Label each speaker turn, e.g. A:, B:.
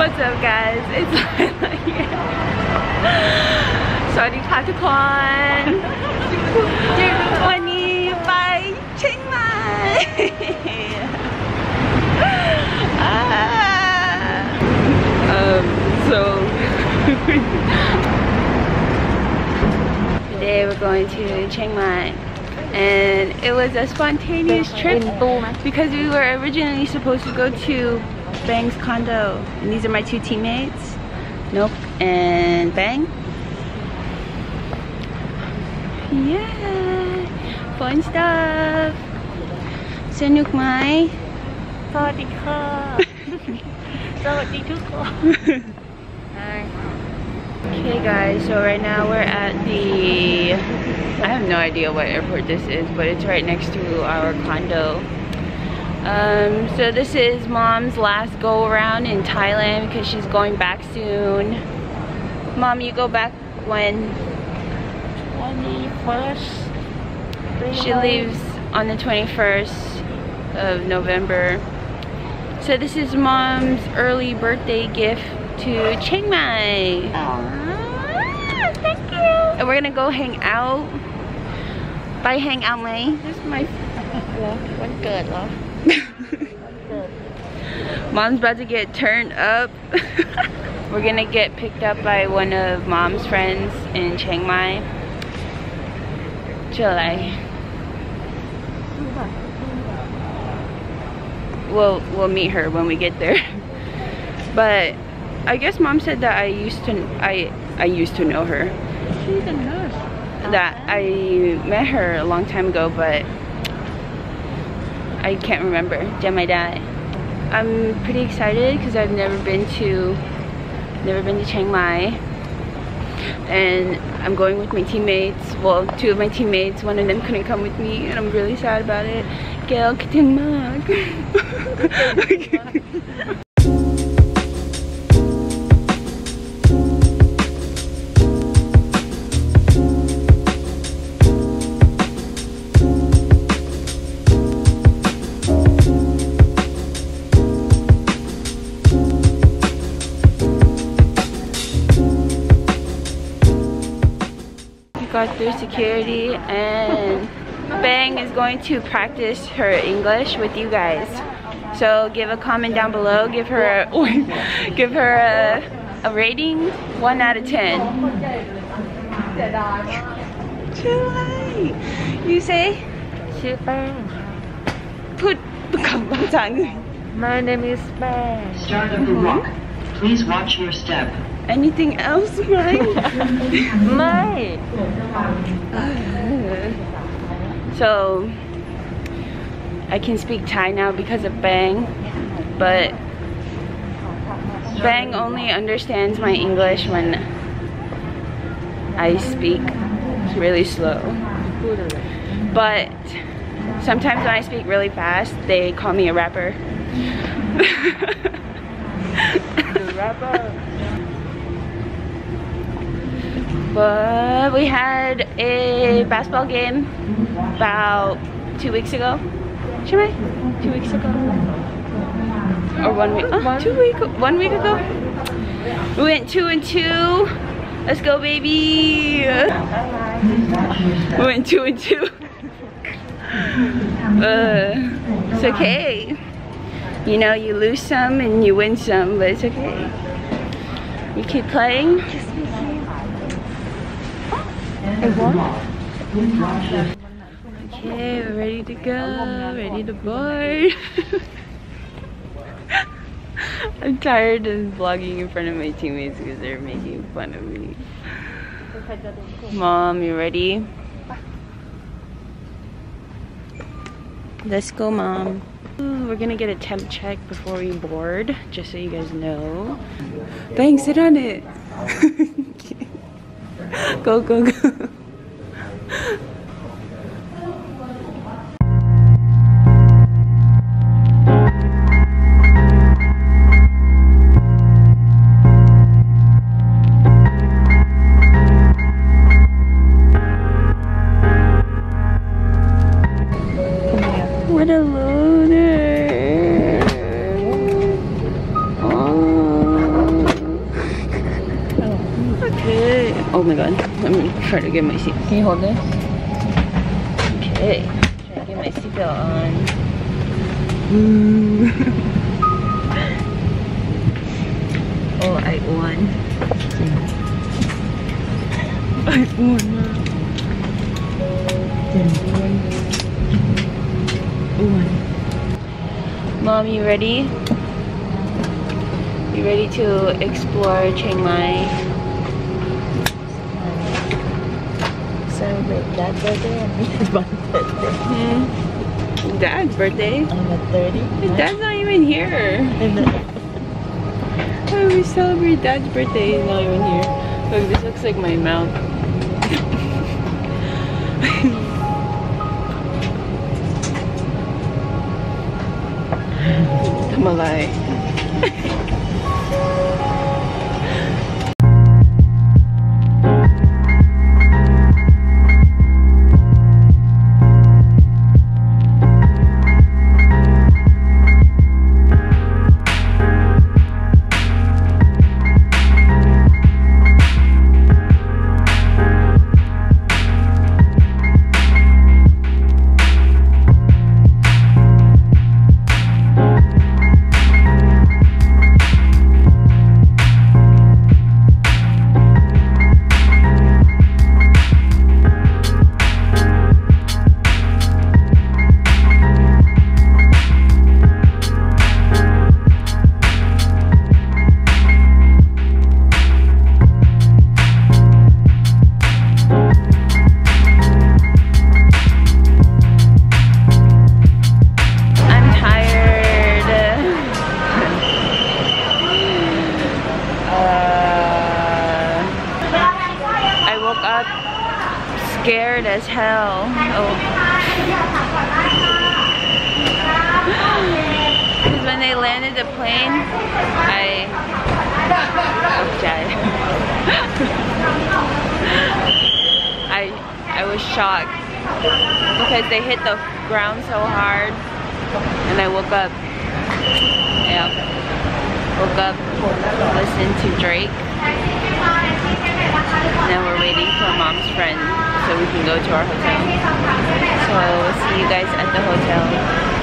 A: What's up guys? It's Lalia here. Sorry, Katakwon. Wani by Chiang Mai. Ah. Um, so today we're going to Chiang Mai and it was a spontaneous trip because we were originally supposed to go to Bang's condo. And these are my two teammates, Nope and Bang. Yeah, fun stuff.
B: Sanuk Mai. Sawadika. Sawadikuko.
A: Okay guys, so right now we're at the, I have no idea what airport this is, but it's right next to our condo. Um, so this is mom's last go around in Thailand because she's going back soon. Mom, you go back when?
B: วันนี้ first
A: She leaves on the 21st of November. So this is mom's early birthday gift to Chiang Mai.
B: thank you
A: And we're gonna go hang out. By hang out, May. This is my
B: วันเกิดเหรอ
A: mom's about to get turned up. we're gonna get picked up by one of mom's friends in Chiang Mai. July. We'll we'll meet her when we get there. But I guess mom said that I used to I I used to know her.
B: she's a nurse
A: that I met her a long time ago, but I can't remember. Jam my dad. I'm pretty excited because I've never been to never been to Chiang Mai. And I'm going with my teammates. Well, two of my teammates. One of them couldn't come with me, and I'm really sad about it. Gail, kiting mag. got through security and Bang is going to practice her English with you guys. So give a comment down below, give her a, give her a, a rating, 1 out of 10. You say? Put
B: My name is Bang.
C: Start walk. Please watch your step.
A: Anything else, Mike?
B: ไม่
A: so I can speak Thai now because of Bang, but Bang only understands my English when I speak really slow. But sometimes when I speak really fast, they call me a rapper. But we had a basketball game about two weeks ago. Should I? Two weeks ago? Or one week? Oh, two week, one week ago? We went two and two. Let's go, baby. We went two and two. Uh, it's okay. You know, you lose some and you win some, but it's okay. We keep playing. Okay, we're ready to go, ready to board. I'm tired of vlogging in front of my teammates because they're making fun of me. Mom, you ready? Let's go, Mom. We're gonna get a temp check before we board, just so you guys know. Bang, sit on it. go, go, go. God. Let me try to get my seat.
B: Can you hold this?
A: Okay. Try to get my seatbelt on. oh, I won. I won. Mom, you ready? You ready to explore Chiang Mai?
B: Dad's birthday and me's birthday.
A: Hmm. Dad's birthday?
B: I'm at 30.
A: His dad's not even here.
B: And then-
A: Why we celebrate dad's birthday? He's not even here. Look, this looks like my mouth. Tamalay. I'm scared as hell. Oh. Because when they landed the plane, I. Oh, I I was shocked because they hit the ground so hard and I woke up yeah woke up listened to Drake now we're waiting for mom's friend so we can go to our hotel. So we'll see you guys at the hotel